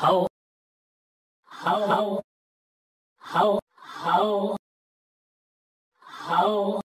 how how how how how